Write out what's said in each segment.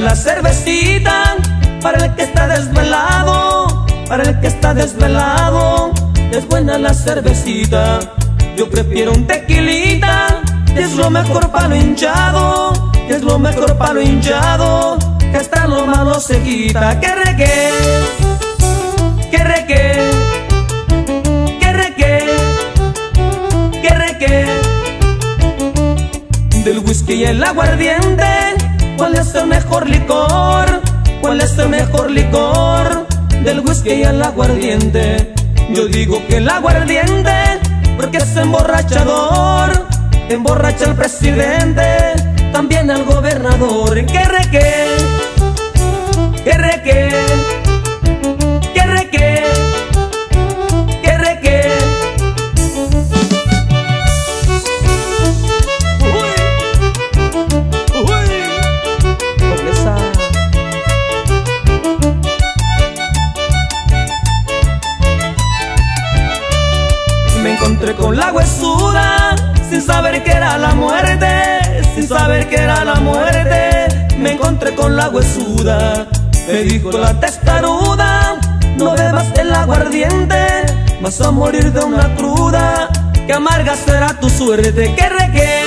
la cervecita para el que está desvelado, para el que está desvelado. Es buena la cervecita, yo prefiero un tequilita, que es lo mejor para lo hinchado, que es lo mejor para lo hinchado, que hasta lo malo se quita. Que reque, que reque, que reque, que reque. Del whisky y el aguardiente, ¿cuál es el mejor licor? ¿Cuál es el mejor licor? Del whisky y el aguardiente. Yo digo que el aguardiente, porque es emborrachador, emborracha al presidente, también al gobernador. Encontré con la huesuda sin saber que era la muerte, sin saber que era la muerte. Me encontré con la huesuda, me dijo la testaruda, no bebas el aguardiente, vas a morir de una cruda, que amarga será tu suerte. Que reque,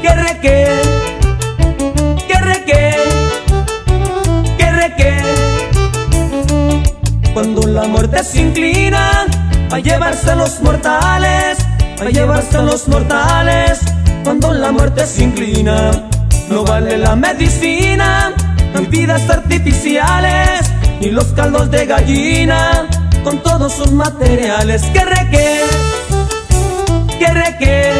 que reque, que reque, que reque. Cuando la muerte se inclina a llevarse a los mortales, a llevarse a los mortales. Cuando la muerte se inclina, no vale la medicina, ni vidas artificiales, ni los caldos de gallina, con todos sus materiales. Que reque, que reque,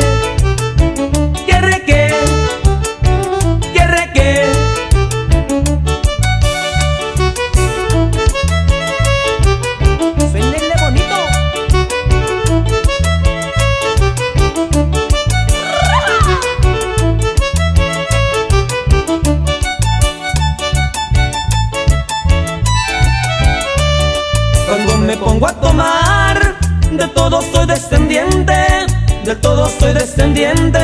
me pongo a tomar, de todo soy descendiente, de todo soy descendiente.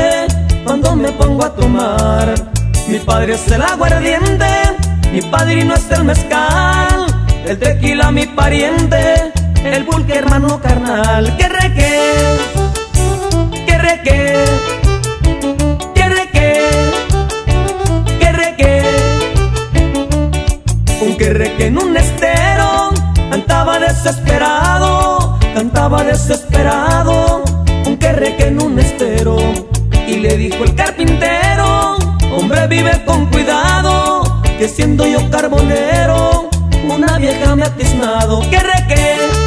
Cuando me pongo a tomar, mi padre es el aguardiente, mi padrino es el mezcal, el tequila mi pariente, el pulque hermano carnal. Que reque, que reque, que reque, que reque. Un que reque en un desesperado, cantaba desesperado Un que en un estero Y le dijo el carpintero Hombre vive con cuidado Que siendo yo carbonero Una vieja me ha tiznado. Que reque